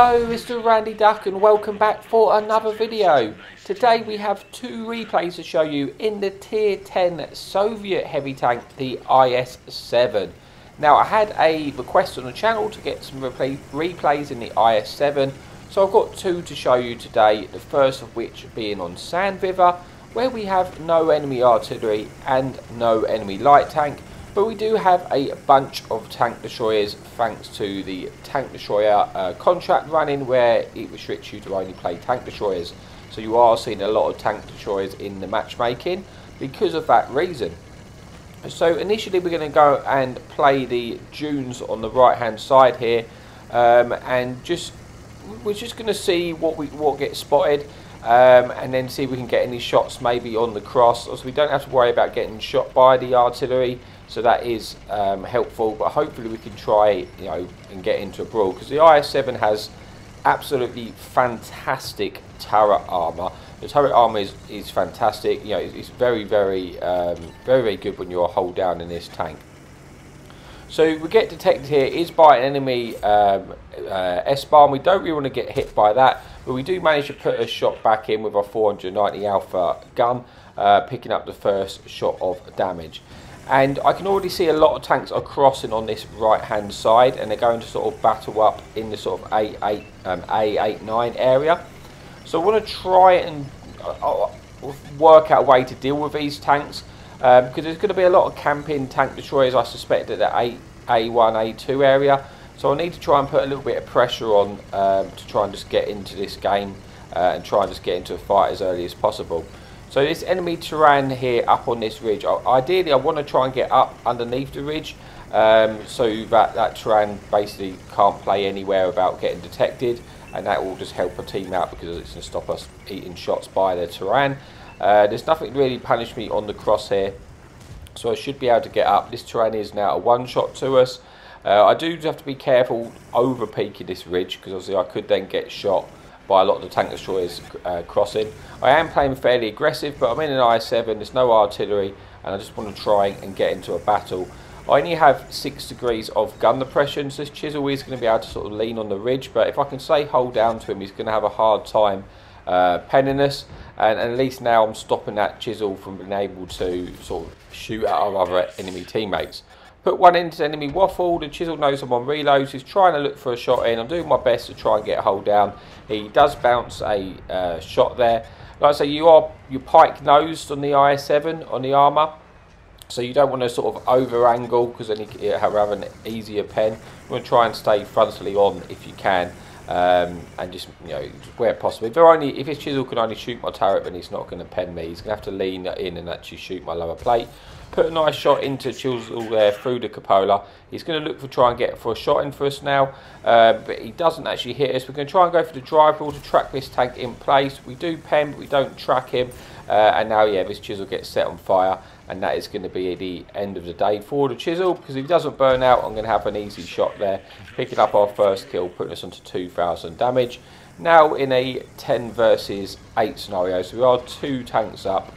Hello, Mr. Randy Duck, and welcome back for another video. Today we have two replays to show you in the Tier 10 Soviet heavy tank, the IS-7. Now, I had a request on the channel to get some replay replays in the IS-7, so I've got two to show you today, the first of which being on Sand River, where we have no enemy artillery and no enemy light tank, but we do have a bunch of tank destroyers thanks to the tank destroyer uh, contract running where it restricts you to only play tank destroyers. So you are seeing a lot of tank destroyers in the matchmaking because of that reason. So initially we're going to go and play the dunes on the right hand side here um, and just we're just going to see what we what gets spotted um, and then see if we can get any shots maybe on the cross so we don't have to worry about getting shot by the artillery so that is um, helpful but hopefully we can try you know and get into a brawl because the IS-7 has absolutely fantastic turret armor. The turret armor is, is fantastic you know it's very very um, very very good when you're hull down in this tank. So we get detected here is by an enemy um, uh, S-bar we don't really want to get hit by that but we do manage to put a shot back in with our 490 alpha gun uh, picking up the first shot of damage and I can already see a lot of tanks are crossing on this right hand side and they're going to sort of battle up in the sort of A8, um, A89 area so I want to try and uh, uh, work out a way to deal with these tanks um, because there's going to be a lot of camping tank destroyers I suspect at the A, A1, A2 area so I need to try and put a little bit of pressure on um, to try and just get into this game uh, and try and just get into a fight as early as possible. So this enemy terrain here up on this ridge, ideally I want to try and get up underneath the ridge um, so that that terrain basically can't play anywhere without getting detected and that will just help a team out because it's going to stop us eating shots by the terrain. Uh, there's nothing really punish me on the crosshair so I should be able to get up. This terrain is now a one shot to us. Uh, I do have to be careful over peaking this ridge because obviously I could then get shot by a lot of the tank destroyers uh, crossing. I am playing fairly aggressive, but I'm in an I-7, there's no artillery, and I just want to try and get into a battle. I only have 6 degrees of gun depression, so this chisel is going to be able to sort of lean on the ridge, but if I can say hull down to him, he's going to have a hard time uh, penning us, and, and, at least now I'm stopping that chisel from being able to sort of shoot at our other enemy teammates. Put one into enemy waffle. The chisel knows I'm on reloads. He's trying to look for a shot in. I'm doing my best to try and get a hull down. He does bounce a uh, shot there. Like I say, you are you pike nosed on the IS-7 on the armour. So you don't want to sort of over angle because then you have an easier pen. You want to try and stay frontally on if you can. Um, and just you know where possible. If only if his chisel can only shoot my turret, then he's not going to pen me. He's going to have to lean in and actually shoot my lower plate. Put a nice shot into chisel there through the cupola. He's going to look for try and get for a shot in for us now, uh, but he doesn't actually hit us. We're going to try and go for the drive ball to track this tank in place. We do pen, but we don't track him. Uh, and now, yeah, this chisel gets set on fire and that is going to be the end of the day for the chisel because if he doesn't burn out I'm going to have an easy shot there picking up our first kill putting us onto 2000 damage now in a 10 versus 8 scenario so we are two tanks up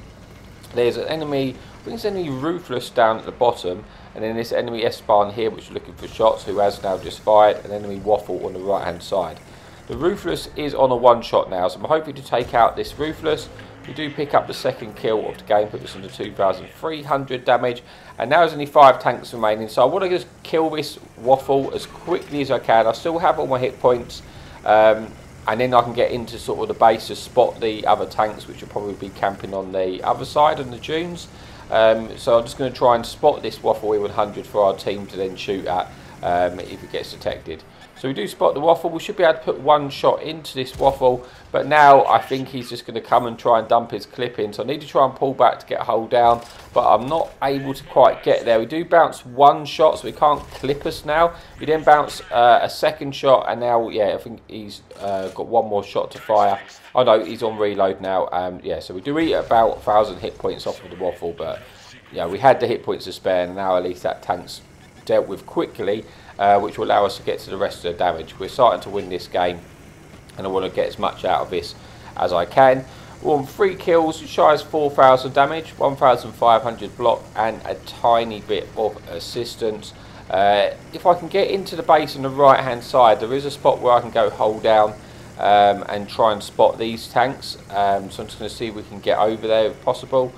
there's an enemy Think enemy ruthless down at the bottom and then this enemy S-Bahn here which is looking for shots who has now just fired an enemy waffle on the right hand side the ruthless is on a one shot now so I'm hoping to take out this ruthless we do pick up the second kill of the game, put us under 2,300 damage. And now there's only five tanks remaining. So I want to just kill this waffle as quickly as I can. I still have all my hit points. Um, and then I can get into sort of the base to spot the other tanks, which will probably be camping on the other side on the dunes. Um, so I'm just going to try and spot this waffle E100 for our team to then shoot at um, if it gets detected. So we do spot the waffle. We should be able to put one shot into this waffle. But now I think he's just going to come and try and dump his clip in. So I need to try and pull back to get a hull down. But I'm not able to quite get there. We do bounce one shot, so we can't clip us now. We then bounce uh, a second shot. And now, yeah, I think he's uh, got one more shot to fire. Oh, no, he's on reload now. Um, yeah, so we do eat about 1,000 hit points off of the waffle. But, yeah, we had the hit points to spare. And now at least that tank's dealt with quickly uh, which will allow us to get to the rest of the damage. We're starting to win this game and I want to get as much out of this as I can. We're on three kills, shy as 4,000 damage, 1,500 block and a tiny bit of assistance. Uh, if I can get into the base on the right hand side, there is a spot where I can go hull down um, and try and spot these tanks. Um, so I'm just going to see if we can get over there if possible.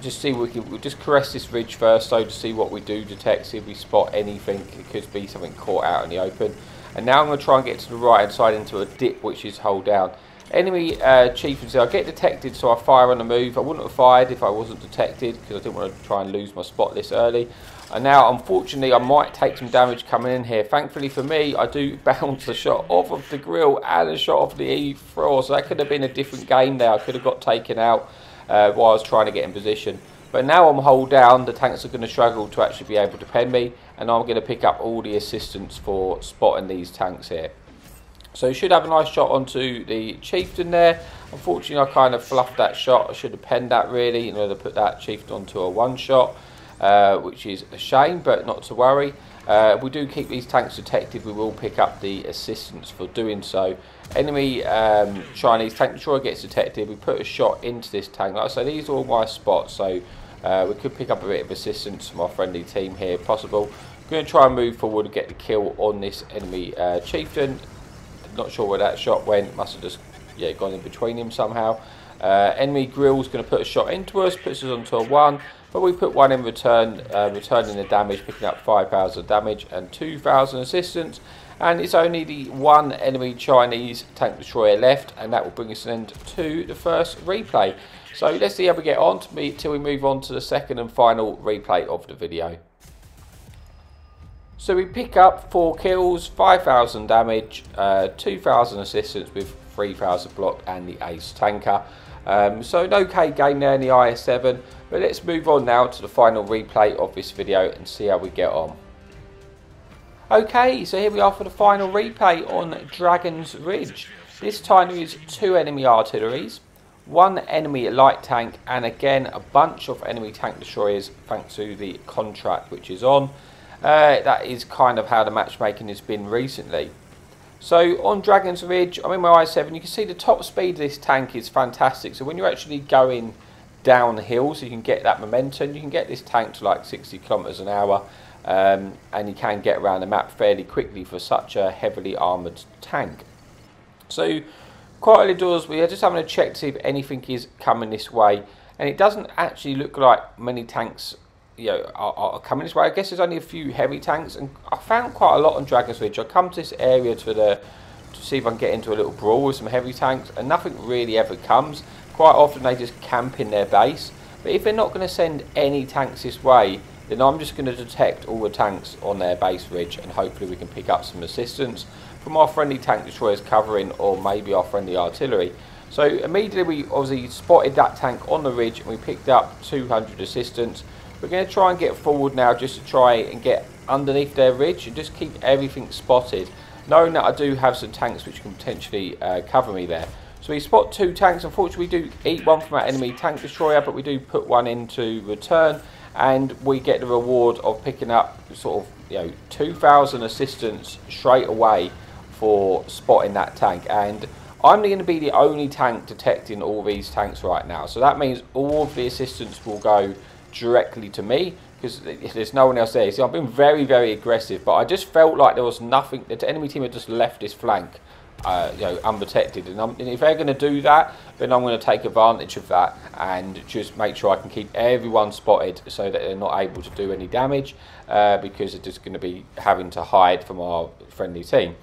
Just see we can we'll just caress this ridge first, though, to see what we do detect, see if we spot anything. It could be something caught out in the open. And now I'm going to try and get to the right hand side into a dip, which is hull down. Enemy uh, chieftains, I get detected, so I fire on the move. I wouldn't have fired if I wasn't detected because I didn't want to try and lose my spot this early. And now, unfortunately, I might take some damage coming in here. Thankfully for me, I do bounce a shot off of the Grille and a shot off the E4. So that could have been a different game there. I could have got taken out uh, while I was trying to get in position. But now I'm hull down, the tanks are going to struggle to actually be able to pen me. And I'm going to pick up all the assistance for spotting these tanks here. So you should have a nice shot onto the chieftain there. Unfortunately, I kind of fluffed that shot. I should have penned that really in order to put that chieftain onto a one shot. Uh, which is a shame, but not to worry. Uh, we do keep these tanks detected, we will pick up the assistance for doing so. Enemy um, Chinese tank destroyer gets detected, we put a shot into this tank. Like I say, these are all my spots, so uh, we could pick up a bit of assistance from our friendly team here possible. I'm going to try and move forward and get the kill on this enemy uh, chieftain. Not sure where that shot went, must have just yeah, gone in between him somehow. Uh, enemy Grille's going to put a shot into us, puts us onto a 1. But we put one in return, uh, returning the damage, picking up 5,000 damage and 2,000 assistance. And it's only the one enemy Chinese tank destroyer left, and that will bring us an end to the first replay. So let's see how we get on to me till we move on to the second and final replay of the video. So we pick up 4 kills, 5,000 damage, uh, 2,000 assistance with 3,000 block and the ace tanker. Um, so an okay game there in the IS-7, but let's move on now to the final replay of this video and see how we get on. Okay, so here we are for the final replay on Dragon's Ridge. This time there is two enemy artilleries, one enemy light tank, and again a bunch of enemy tank destroyers thanks to the contract which is on. Uh, that is kind of how the matchmaking has been recently. So on Dragon's Ridge, I'm in my i7, you can see the top speed of this tank is fantastic. So when you're actually going downhill, so you can get that momentum, you can get this tank to like 60 kilometers an hour, um, and you can get around the map fairly quickly for such a heavily armoured tank. So quite early doors, we are just having a check to see if anything is coming this way, and it doesn't actually look like many tanks you know, are, are, coming this way. I guess there's only a few heavy tanks, and I found quite a lot on Dragon's Ridge. I come to this area to the to see if I can get into a little brawl with some heavy tanks, and nothing really ever comes. Quite often they just camp in their base. But if they're not going to send any tanks this way, then I'm just going to detect all the tanks on their base ridge, and hopefully we can pick up some assistance from our friendly tank destroyers covering, or maybe our friendly artillery. So immediately we obviously spotted that tank on the ridge, and we picked up 200 assistance. We're going to try and get forward now just to try and get underneath their ridge and just keep everything spotted. Knowing that I do have some tanks which can potentially uh, cover me there. So we spot two tanks. Unfortunately, we do eat one from our enemy tank destroyer, but we do put one into return. And we get the reward of picking up sort of, you know, 2,000 assistance straight away for spotting that tank. And I'm going to be the only tank detecting all these tanks right now. So that means all of the assistance will go directly to me because there's no one else there. See, I've been very, very aggressive, but I just felt like there was nothing. The enemy team had just left this flank, uh, you know, unprotected. And, and if they're going to do that, then I'm going to take advantage of that and just make sure I can keep everyone spotted so that they're not able to do any damage uh, because they're just going to be having to hide from our friendly team.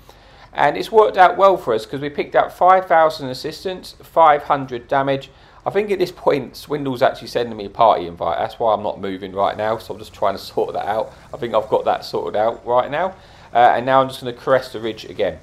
And it's worked out well for us because we picked up 5,000 assistance, 500 damage, I think at this point, Swindle's actually sending me a party invite. That's why I'm not moving right now. So I'm just trying to sort that out. I think I've got that sorted out right now. Uh, and now I'm just going to caress the ridge again.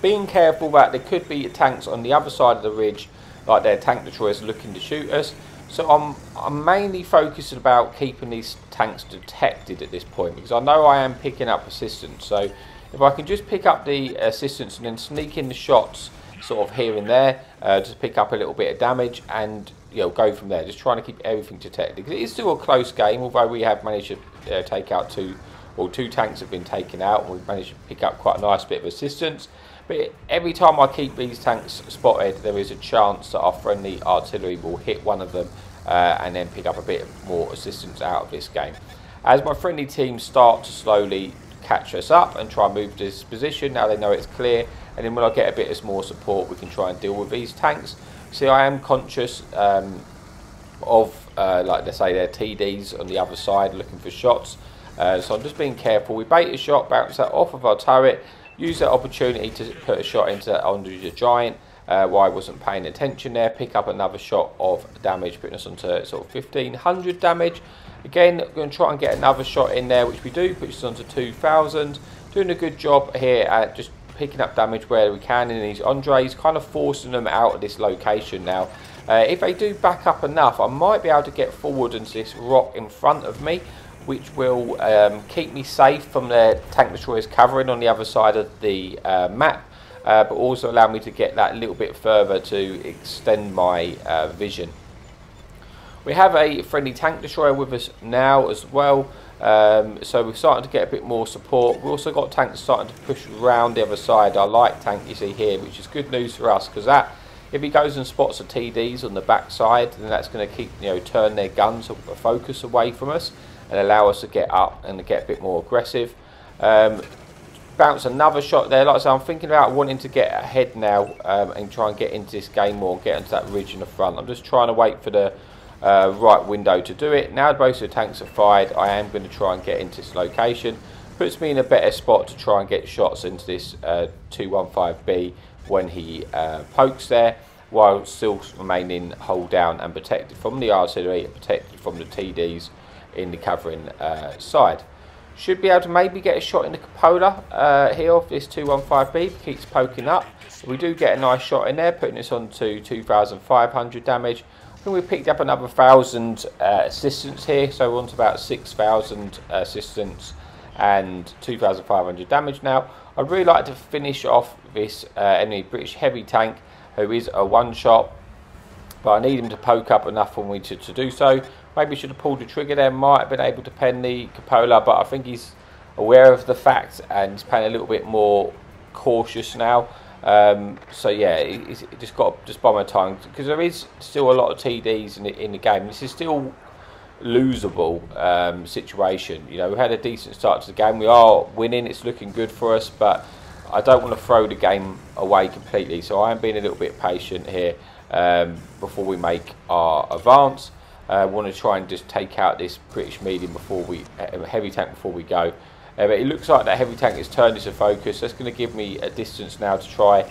Being careful that there could be tanks on the other side of the ridge, like their tank destroyers looking to shoot us. So I'm, I'm mainly focused about keeping these tanks detected at this point because I know I am picking up assistance. So if I can just pick up the assistance and then sneak in the shots sort of here and there uh, to pick up a little bit of damage and you know go from there. Just trying to keep everything detected because it is still a close game. Although we have managed to uh, take out two, or two tanks have been taken out, and we've managed to pick up quite a nice bit of assistance. But every time I keep these tanks spotted, there is a chance that our friendly artillery will hit one of them uh, and then pick up a bit more assistance out of this game. As my friendly team start to slowly catch us up and try and move this position, now they know it's clear, and then when I get a bit of more support, we can try and deal with these tanks. See, I am conscious um, of, uh, like they say, their TDs on the other side looking for shots. Uh, so I'm just being careful. We bait a shot, bounce that off of our turret, use that opportunity to put a shot into that under the giant. Uh, while I wasn't paying attention there, pick up another shot of damage, putting us onto sort of 1500 damage. Again, we're going to try and get another shot in there, which we do, puts us onto 2000. Doing a good job here at just picking up damage where we can in these Andres, kind of forcing them out of this location now. Uh, if they do back up enough, I might be able to get forward into this rock in front of me, which will um, keep me safe from the tank destroyers covering on the other side of the uh, map, uh, but also allow me to get that a little bit further to extend my uh, vision. We have a friendly tank destroyer with us now as well. Um, so we're starting to get a bit more support. We've also got tanks starting to push around the other side. I like tank you see here, which is good news for us because that if he goes and spots the TDs on the back side, then that's going to keep you know turn their guns focus away from us and allow us to get up and get a bit more aggressive. Um, bounce another shot there. Like I said, I'm thinking about wanting to get ahead now um, and try and get into this game more, get into that ridge in the front. I'm just trying to wait for the uh, right window to do it. Now both the tanks are fired, I am going to try and get into this location. Puts me in a better spot to try and get shots into this uh, 215B when he uh, pokes there, while still remaining hull down and protected from the artillery and protected from the TDs in the covering uh, side. Should be able to maybe get a shot in the cupola uh, here off this 215B, keeps poking up. We do get a nice shot in there, putting us on to 2,500 damage think we picked up another thousand uh, assistance here, so we're on to about 6,000 assistance and 2,500 damage now. I'd really like to finish off this uh, enemy British heavy tank, who is a one-shot, but I need him to poke up enough for me to, to do so. Maybe should have pulled the trigger there, might have been able to pen the cupola, but I think he's aware of the fact and he's playing a little bit more cautious now. Um, so yeah, it, it just got just by my time because there is still a lot of TDs in the, in the game. This is still losable um, situation. You know, we had a decent start to the game. We are winning. It's looking good for us, but I don't want to throw the game away completely. So I am being a little bit patient here um, before we make our advance. I uh, want to try and just take out this British medium before we uh, heavy tank before we go. Uh, but it looks like that heavy tank has turned into focus. That's going to give me a distance now to try.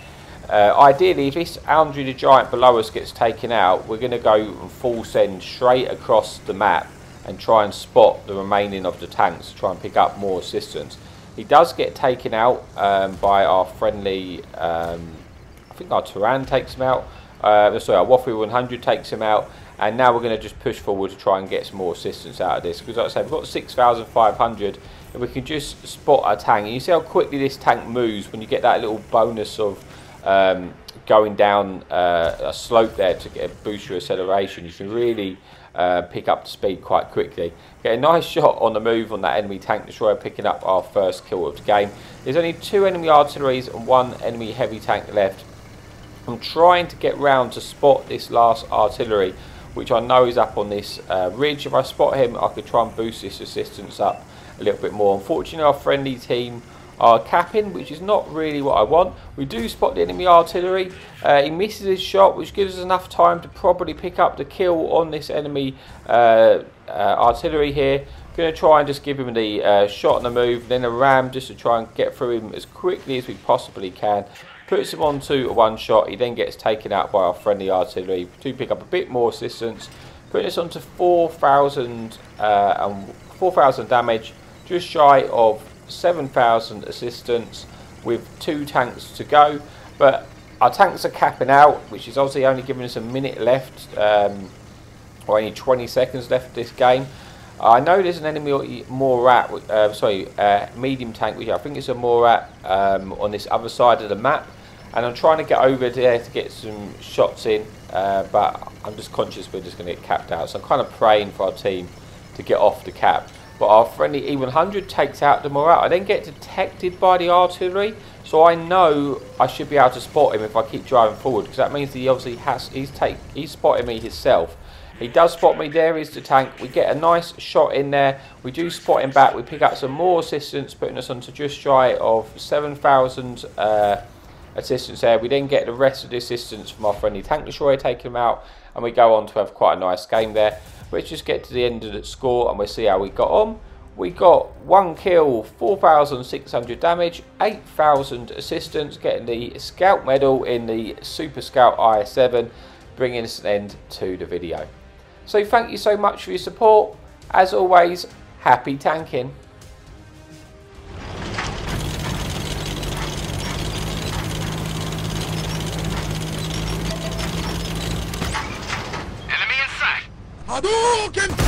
Uh, ideally, if this Andrew the Giant below us gets taken out, we're going to go and full send straight across the map and try and spot the remaining of the tanks to try and pick up more assistance. He does get taken out um, by our friendly, um, I think our Turan takes him out. Uh, sorry, our Waffle 100 takes him out. And now we're going to just push forward to try and get some more assistance out of this. Because like I said, we've got 6,500 and we can just spot a tank. And you see how quickly this tank moves when you get that little bonus of um, going down uh, a slope there to get a boost your acceleration. You can really uh, pick up the speed quite quickly. Get a nice shot on the move on that enemy tank destroyer, picking up our first kill of the game. There's only two enemy artilleries and one enemy heavy tank left. I'm trying to get round to spot this last artillery, which I know is up on this uh, ridge. If I spot him, I could try and boost this assistance up a little bit more. Unfortunately, our friendly team are capping, which is not really what I want. We do spot the enemy artillery. Uh, he misses his shot, which gives us enough time to probably pick up the kill on this enemy uh, uh, artillery here. Going to try and just give him the uh, shot and the move, then a ram just to try and get through him as quickly as we possibly can. Puts him onto a one shot. He then gets taken out by our friendly artillery to pick up a bit more assistance. Putting us onto 4,000 uh, 4,000 damage just shy of 7,000 assistance with two tanks to go. But our tanks are capping out, which is obviously only giving us a minute left, um, or only 20 seconds left of this game. I know there's an enemy Morat, uh, sorry, uh, medium tank, which I think it's a Morat um, on this other side of the map. And I'm trying to get over there to get some shots in, uh, but I'm just conscious we're just going to get capped out. So I'm kind of praying for our team to get off the cap. But our friendly E100 takes out the Morat. I then get detected by the artillery, so I know I should be able to spot him if I keep driving forward, because that means he obviously has he's take he's spotting me himself. He does spot me, there is the tank. We get a nice shot in there. We do spot him back. We pick up some more assistance, putting us onto just shy of 7,000 uh, assistance there. We then get the rest of the assistance from our friendly tank destroyer, taking him out, and we go on to have quite a nice game there. Let's just get to the end of the score and we'll see how we got on. We got one kill, 4,600 damage, 8,000 assistance, getting the Scout medal in the Super Scout IS-7, bringing us an end to the video. So thank you so much for your support. As always, happy tanking. Hadouken!